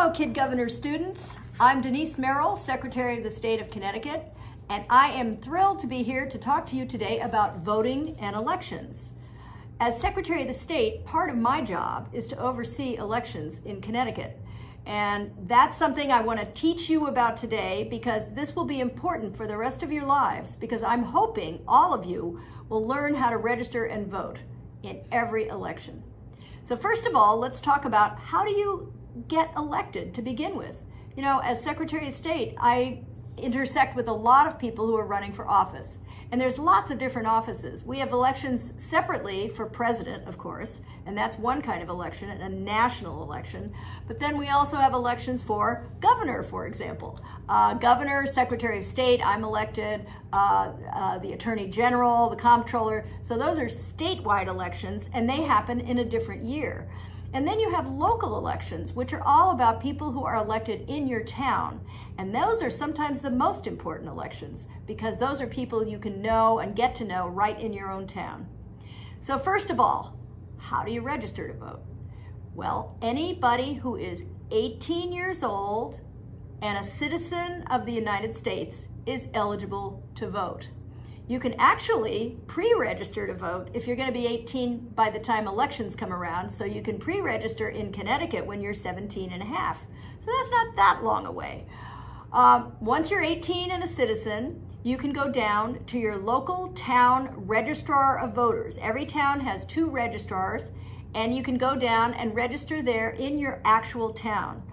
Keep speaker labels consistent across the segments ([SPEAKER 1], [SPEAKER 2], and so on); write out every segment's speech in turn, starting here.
[SPEAKER 1] Hello, Kid Governor students. I'm Denise Merrill, Secretary of the State of Connecticut, and I am thrilled to be here to talk to you today about voting and elections. As Secretary of the State, part of my job is to oversee elections in Connecticut. And that's something I want to teach you about today because this will be important for the rest of your lives because I'm hoping all of you will learn how to register and vote in every election. So first of all, let's talk about how do you get elected to begin with. You know, as Secretary of State, I intersect with a lot of people who are running for office. And there's lots of different offices. We have elections separately for president, of course, and that's one kind of election, a national election. But then we also have elections for governor, for example. Uh, governor, Secretary of State, I'm elected, uh, uh, the Attorney General, the Comptroller. So those are statewide elections, and they happen in a different year. And then you have local elections, which are all about people who are elected in your town. And those are sometimes the most important elections because those are people you can know and get to know right in your own town. So first of all, how do you register to vote? Well, anybody who is 18 years old and a citizen of the United States is eligible to vote. You can actually pre-register to vote if you're going to be 18 by the time elections come around. So you can pre-register in Connecticut when you're 17 and a half. So that's not that long away. Um, once you're 18 and a citizen, you can go down to your local town registrar of voters. Every town has two registrars, and you can go down and register there in your actual town.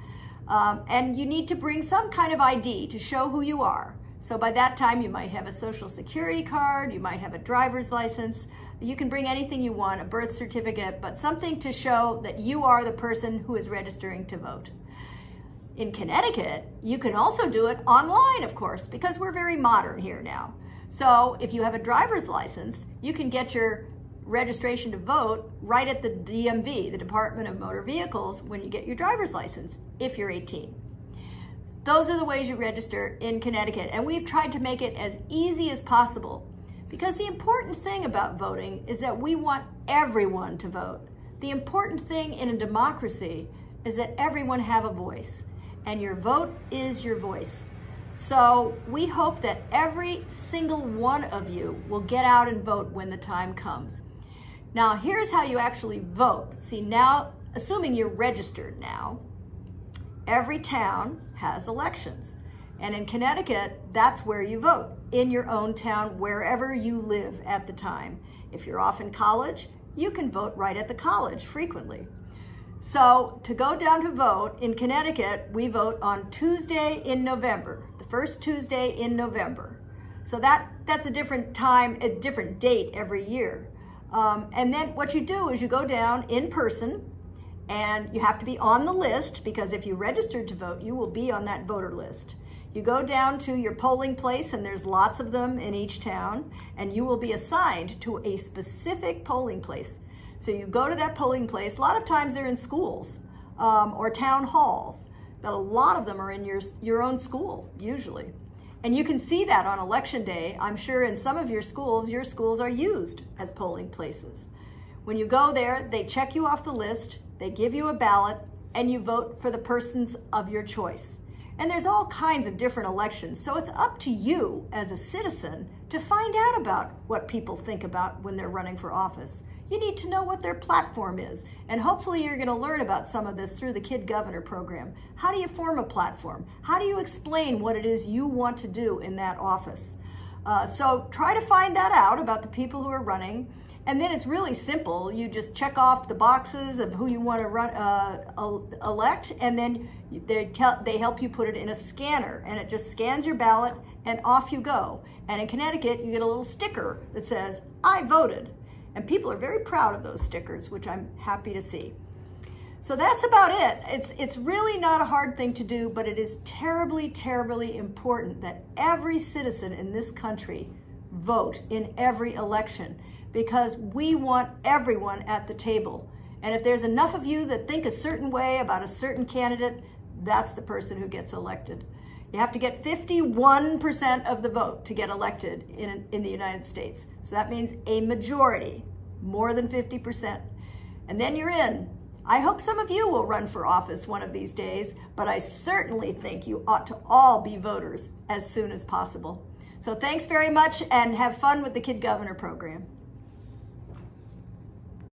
[SPEAKER 1] Um, and you need to bring some kind of ID to show who you are. So by that time, you might have a social security card, you might have a driver's license, you can bring anything you want, a birth certificate, but something to show that you are the person who is registering to vote. In Connecticut, you can also do it online, of course, because we're very modern here now. So if you have a driver's license, you can get your registration to vote right at the DMV, the Department of Motor Vehicles, when you get your driver's license, if you're 18. Those are the ways you register in Connecticut. And we've tried to make it as easy as possible because the important thing about voting is that we want everyone to vote. The important thing in a democracy is that everyone have a voice and your vote is your voice. So we hope that every single one of you will get out and vote when the time comes. Now, here's how you actually vote. See, now, assuming you're registered now, every town has elections. And in Connecticut, that's where you vote, in your own town, wherever you live at the time. If you're off in college, you can vote right at the college frequently. So to go down to vote in Connecticut, we vote on Tuesday in November, the first Tuesday in November. So that, that's a different time, a different date every year. Um, and then what you do is you go down in person and you have to be on the list because if you registered to vote, you will be on that voter list. You go down to your polling place, and there's lots of them in each town, and you will be assigned to a specific polling place. So you go to that polling place. A lot of times they're in schools um, or town halls, but a lot of them are in your, your own school, usually. And you can see that on election day. I'm sure in some of your schools, your schools are used as polling places. When you go there, they check you off the list, they give you a ballot and you vote for the persons of your choice. And there's all kinds of different elections, so it's up to you as a citizen to find out about what people think about when they're running for office. You need to know what their platform is, and hopefully you're going to learn about some of this through the Kid Governor program. How do you form a platform? How do you explain what it is you want to do in that office? Uh, so try to find that out about the people who are running and then it's really simple. You just check off the boxes of who you want to run, uh, elect, and then they, tell, they help you put it in a scanner, and it just scans your ballot, and off you go. And in Connecticut, you get a little sticker that says, I voted. And people are very proud of those stickers, which I'm happy to see. So that's about it. It's, it's really not a hard thing to do, but it is terribly, terribly important that every citizen in this country vote in every election because we want everyone at the table. And if there's enough of you that think a certain way about a certain candidate, that's the person who gets elected. You have to get 51% of the vote to get elected in, in the United States. So that means a majority, more than 50%. And then you're in. I hope some of you will run for office one of these days, but I certainly think you ought to all be voters as soon as possible. So thanks very much and have fun with the Kid Governor program.